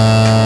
Uh...